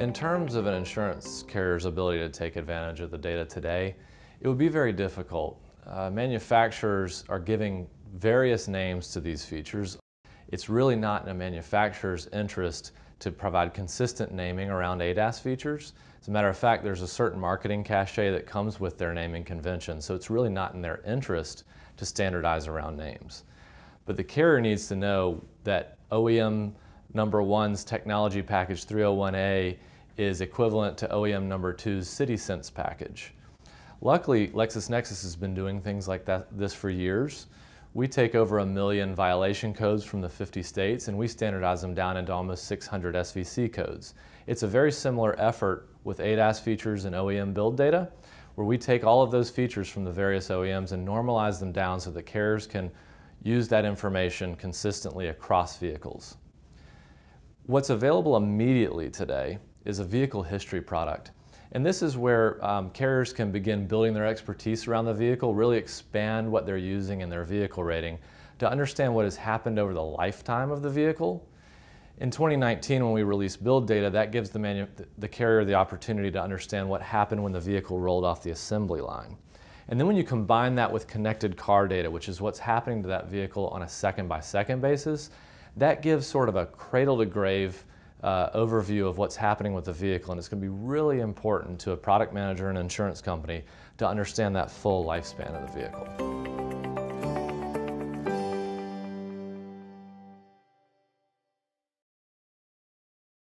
In terms of an insurance carrier's ability to take advantage of the data today, it would be very difficult. Uh, manufacturers are giving various names to these features. It's really not in a manufacturer's interest to provide consistent naming around ADAS features. As a matter of fact, there's a certain marketing cachet that comes with their naming convention, so it's really not in their interest to standardize around names. But the carrier needs to know that OEM number one's technology package 301A is equivalent to OEM number two's CitySense package. Luckily, LexisNexis has been doing things like that, this for years. We take over a million violation codes from the 50 states and we standardize them down into almost 600 SVC codes. It's a very similar effort with ADAS features and OEM build data, where we take all of those features from the various OEMs and normalize them down so that carriers can use that information consistently across vehicles. What's available immediately today is a vehicle history product. And this is where um, carriers can begin building their expertise around the vehicle, really expand what they're using in their vehicle rating to understand what has happened over the lifetime of the vehicle. In 2019, when we released build data, that gives the, the carrier the opportunity to understand what happened when the vehicle rolled off the assembly line. And then when you combine that with connected car data, which is what's happening to that vehicle on a second by second basis, that gives sort of a cradle to grave uh, overview of what's happening with the vehicle. And it's going to be really important to a product manager and insurance company to understand that full lifespan of the vehicle.